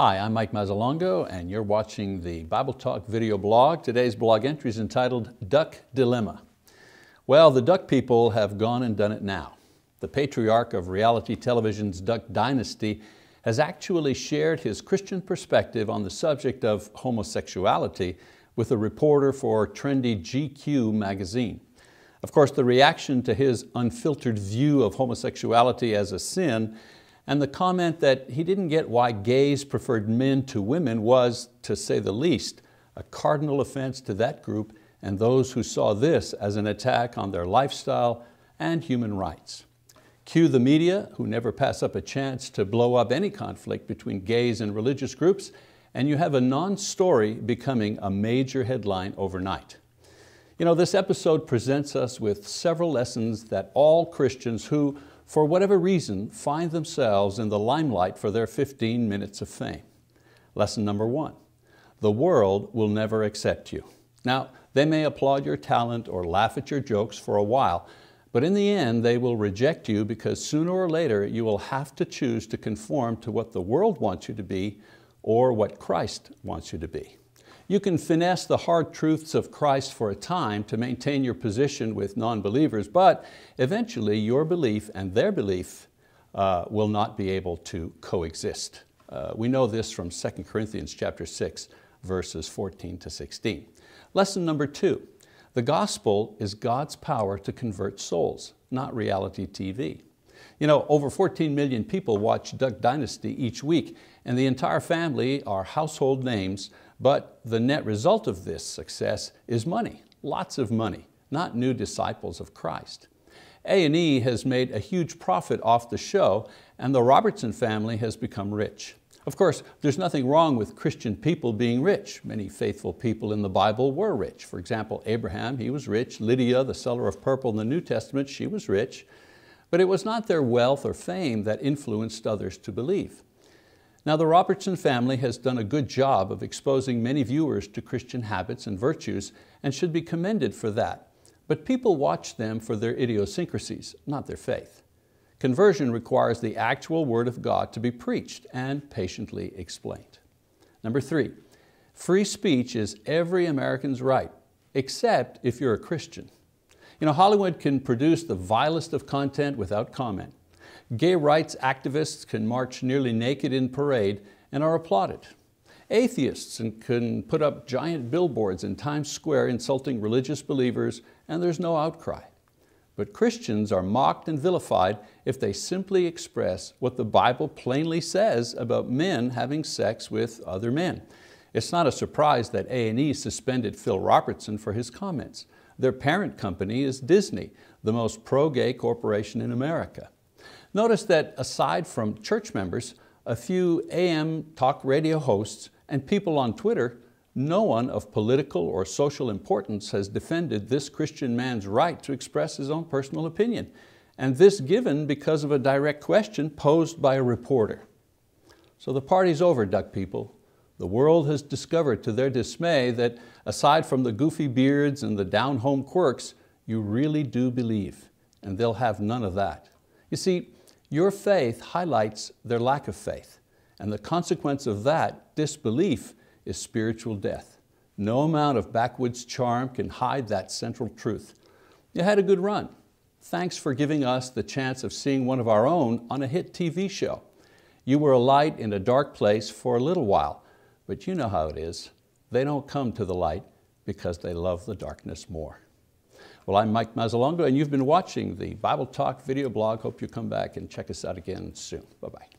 Hi, I'm Mike Mazzalongo and you're watching the Bible Talk video blog. Today's blog entry is entitled Duck Dilemma. Well, the duck people have gone and done it now. The patriarch of reality television's Duck Dynasty has actually shared his Christian perspective on the subject of homosexuality with a reporter for trendy GQ magazine. Of course, the reaction to his unfiltered view of homosexuality as a sin and the comment that he didn't get why gays preferred men to women was, to say the least, a cardinal offense to that group and those who saw this as an attack on their lifestyle and human rights. Cue the media, who never pass up a chance to blow up any conflict between gays and religious groups, and you have a non-story becoming a major headline overnight. You know, this episode presents us with several lessons that all Christians who, for whatever reason, find themselves in the limelight for their 15 minutes of fame. Lesson number one, the world will never accept you. Now, they may applaud your talent or laugh at your jokes for a while, but in the end, they will reject you because sooner or later you will have to choose to conform to what the world wants you to be or what Christ wants you to be. You can finesse the hard truths of Christ for a time to maintain your position with non-believers, but eventually your belief and their belief uh, will not be able to coexist. Uh, we know this from 2 Corinthians chapter 6, verses 14 to 16. Lesson number two, the gospel is God's power to convert souls, not reality TV. You know, over 14 million people watch Duck Dynasty each week, and the entire family are household names but the net result of this success is money, lots of money, not new disciples of Christ. A&E has made a huge profit off the show and the Robertson family has become rich. Of course, there's nothing wrong with Christian people being rich. Many faithful people in the Bible were rich. For example, Abraham, he was rich. Lydia, the seller of purple in the New Testament, she was rich. But it was not their wealth or fame that influenced others to believe. Now the Robertson family has done a good job of exposing many viewers to Christian habits and virtues and should be commended for that. But people watch them for their idiosyncrasies, not their faith. Conversion requires the actual word of God to be preached and patiently explained. Number three, free speech is every American's right, except if you're a Christian. You know, Hollywood can produce the vilest of content without comment. Gay rights activists can march nearly naked in parade and are applauded. Atheists can put up giant billboards in Times Square insulting religious believers and there's no outcry. But Christians are mocked and vilified if they simply express what the Bible plainly says about men having sex with other men. It's not a surprise that A&E suspended Phil Robertson for his comments. Their parent company is Disney, the most pro-gay corporation in America. Notice that aside from church members, a few AM talk radio hosts and people on Twitter, no one of political or social importance has defended this Christian man's right to express his own personal opinion. And this given because of a direct question posed by a reporter. So the party's over, duck people. The world has discovered to their dismay that aside from the goofy beards and the down-home quirks, you really do believe, and they'll have none of that. You see, your faith highlights their lack of faith, and the consequence of that disbelief is spiritual death. No amount of backwoods charm can hide that central truth. You had a good run. Thanks for giving us the chance of seeing one of our own on a hit TV show. You were a light in a dark place for a little while, but you know how it is. They don't come to the light because they love the darkness more. Well, I'm Mike Mazzalongo, and you've been watching the Bible Talk video blog. Hope you come back and check us out again soon. Bye-bye.